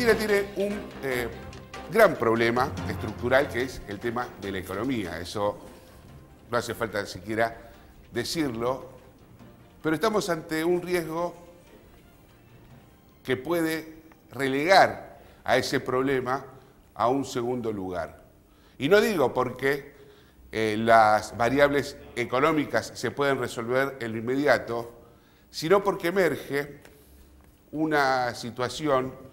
Argentina tiene un eh, gran problema estructural que es el tema de la economía. Eso no hace falta siquiera decirlo, pero estamos ante un riesgo que puede relegar a ese problema a un segundo lugar. Y no digo porque eh, las variables económicas se pueden resolver en lo inmediato, sino porque emerge una situación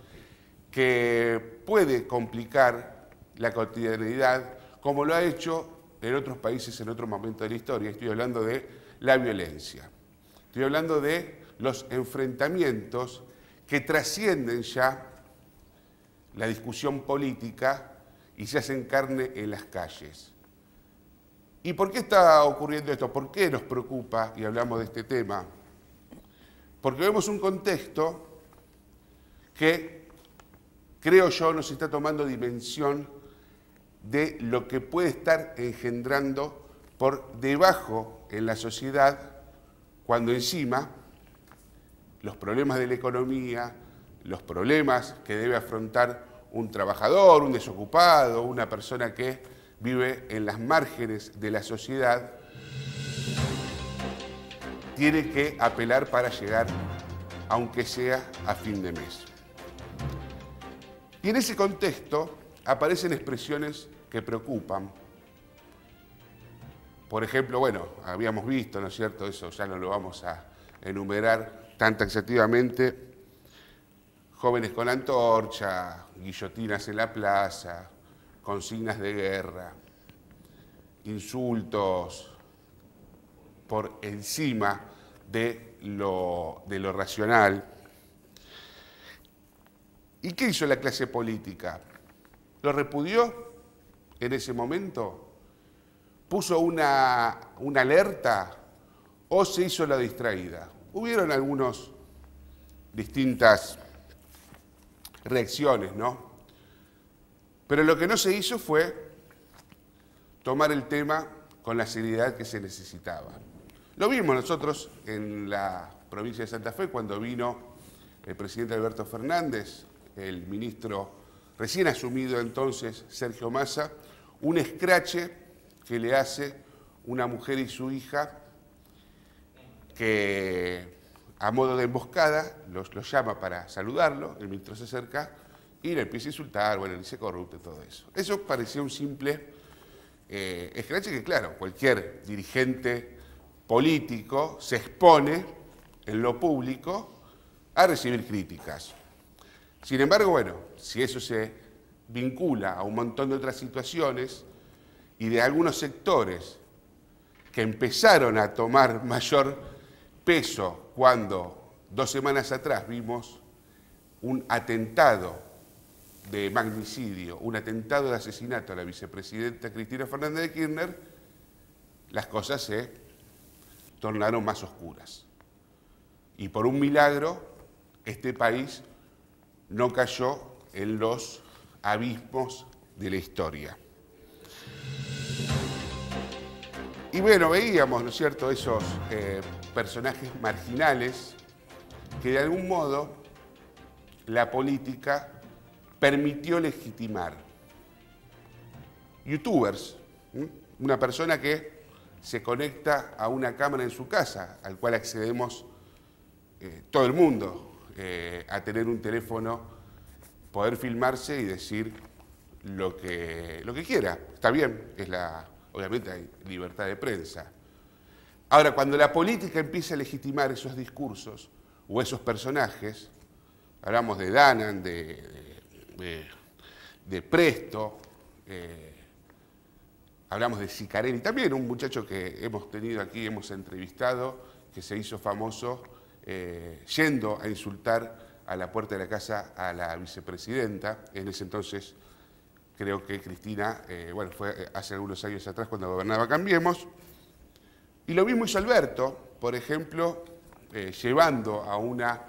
que puede complicar la cotidianidad, como lo ha hecho en otros países en otro momento de la historia. Estoy hablando de la violencia. Estoy hablando de los enfrentamientos que trascienden ya la discusión política y se hacen carne en las calles. ¿Y por qué está ocurriendo esto? ¿Por qué nos preocupa y hablamos de este tema? Porque vemos un contexto que, creo yo, nos está tomando dimensión de lo que puede estar engendrando por debajo en la sociedad cuando encima los problemas de la economía, los problemas que debe afrontar un trabajador, un desocupado, una persona que vive en las márgenes de la sociedad, tiene que apelar para llegar, aunque sea a fin de mes. Y en ese contexto aparecen expresiones que preocupan. Por ejemplo, bueno, habíamos visto, ¿no es cierto? Eso ya no lo vamos a enumerar tan taxativamente. Jóvenes con antorcha, guillotinas en la plaza, consignas de guerra, insultos por encima de lo, de lo racional. ¿Y qué hizo la clase política? ¿Lo repudió? en ese momento? ¿Puso una, una alerta o se hizo la distraída? Hubieron algunas distintas reacciones, ¿no? Pero lo que no se hizo fue tomar el tema con la seriedad que se necesitaba. Lo vimos nosotros en la provincia de Santa Fe cuando vino el presidente Alberto Fernández, el ministro recién asumido entonces, Sergio Massa, un escrache que le hace una mujer y su hija que a modo de emboscada los, llama para saludarlo, el ministro se acerca y le empieza a insultar, bueno, dice corrupto todo eso. Eso parecía un simple eh, escrache que, claro, cualquier dirigente político se expone en lo público a recibir críticas. Sin embargo, bueno, si eso se vincula a un montón de otras situaciones y de algunos sectores que empezaron a tomar mayor peso cuando dos semanas atrás vimos un atentado de magnicidio, un atentado de asesinato a la vicepresidenta Cristina Fernández de Kirchner, las cosas se tornaron más oscuras. Y por un milagro, este país no cayó en los abismos de la historia. Y bueno, veíamos, ¿no es cierto?, esos eh, personajes marginales que de algún modo la política permitió legitimar. Youtubers, una persona que se conecta a una cámara en su casa, al cual accedemos eh, todo el mundo, eh, a tener un teléfono poder filmarse y decir lo que, lo que quiera. Está bien, es la, obviamente hay libertad de prensa. Ahora, cuando la política empieza a legitimar esos discursos o esos personajes, hablamos de Danan, de, de, Presto, eh, hablamos de Sicarelli, también un muchacho que hemos tenido aquí, hemos entrevistado, que se hizo famoso eh, yendo a insultar a la puerta de la casa a la vicepresidenta. En ese entonces creo que Cristina, eh, bueno, fue eh, hace algunos años atrás cuando gobernaba Cambiemos. Y lo mismo hizo Alberto, por ejemplo, llevando a una,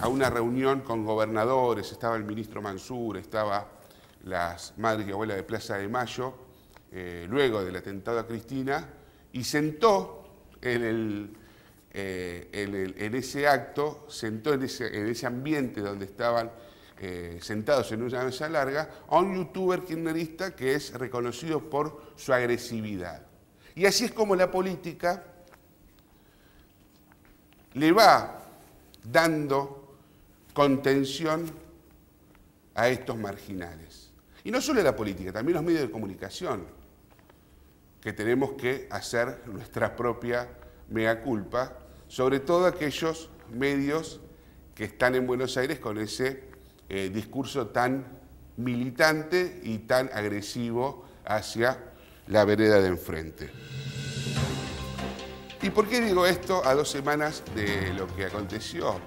a una reunión con gobernadores, estaba el ministro Mansur, estaba las madres y abuelas de Plaza de Mayo, luego del atentado a Cristina, y sentó en el eh, en, ese acto, sentó en ese, ambiente donde estaban eh, sentados en una mesa larga, a un youtuber kirchnerista que es reconocido por su agresividad. Y así es como la política le va dando contención a estos marginales. Y no solo la política, también los medios de comunicación, que tenemos que hacer nuestra propia mea culpa, sobre todo aquellos medios que están en Buenos Aires con ese eh, discurso tan militante y tan agresivo hacia la vereda de enfrente. ¿Y por qué digo esto a dos semanas de lo que aconteció?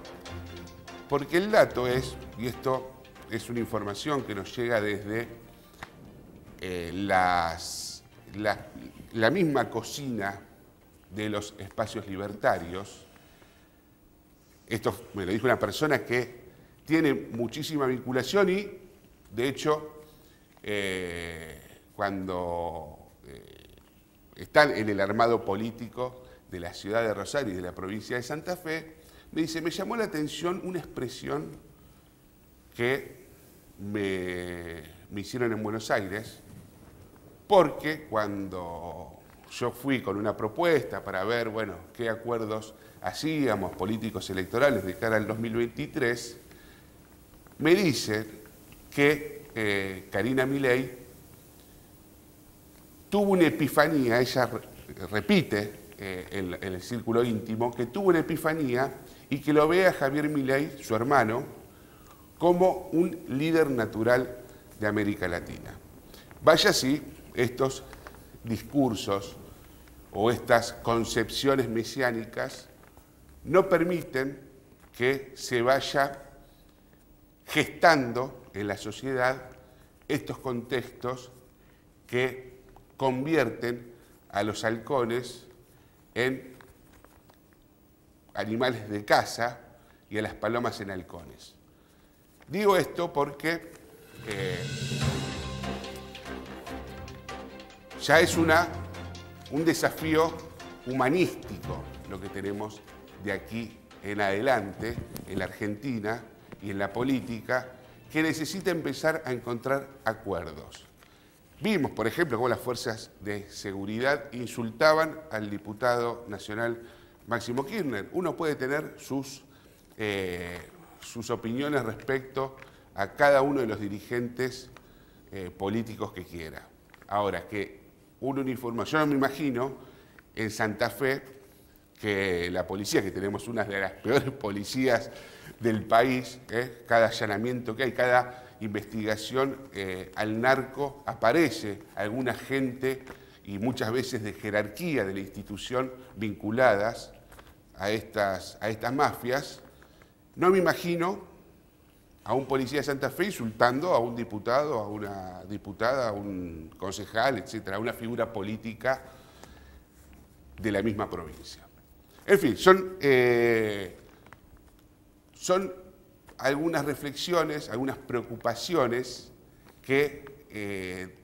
Porque el dato es, y esto es una información que nos llega desde eh, las, la misma cocina de los espacios libertarios, esto me lo dijo una persona que tiene muchísima vinculación y, de hecho, eh, cuando eh, están en el armado político de la ciudad de Rosario y de la provincia de Santa Fe, me dice, me llamó la atención una expresión que me, me hicieron en Buenos Aires, porque cuando yo fui con una propuesta para ver, bueno, qué acuerdos hacíamos políticos electorales de cara al 2023, me dice que eh, Karina Milei tuvo una epifanía, ella repite eh, en, el círculo íntimo, que tuvo una epifanía y que lo ve a Javier Milei, su hermano, como un líder natural de América Latina. Vaya así estos discursos o estas concepciones mesiánicas no permiten que se vaya gestando en la sociedad estos contextos que convierten a los halcones en animales de caza y a las palomas en halcones. Digo esto porque eh, ya es una, un desafío humanístico lo que tenemos de aquí en adelante en la Argentina y en la política que necesita empezar a encontrar acuerdos. Vimos, por ejemplo, cómo las fuerzas de seguridad insultaban al diputado nacional Máximo Kirchner. Uno puede tener sus, eh, sus opiniones respecto a cada uno de los dirigentes eh, políticos que quiera. Ahora, que un uniforme, yo no me imagino en Santa Fe que la policía, que tenemos una de las peores policías del país, ¿eh? cada allanamiento que hay, cada investigación eh, al narco, aparece alguna gente y muchas veces de jerarquía de la institución vinculadas a estas, a estas mafias. No me imagino a un policía de Santa Fe insultando a un diputado, a una diputada, a un concejal, etcétera, a una figura política de la misma provincia. En fin, son, eh, son algunas reflexiones, algunas preocupaciones que eh,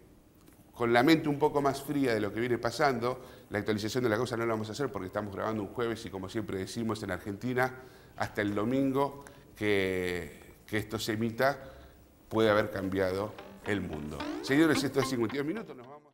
con la mente un poco más fría de lo que viene pasando, la actualización de la cosa no la vamos a hacer porque estamos grabando un jueves y como siempre decimos en Argentina, hasta el domingo que, que esto se emita puede haber cambiado el mundo. Señores, esto es 52 minutos, nos vamos.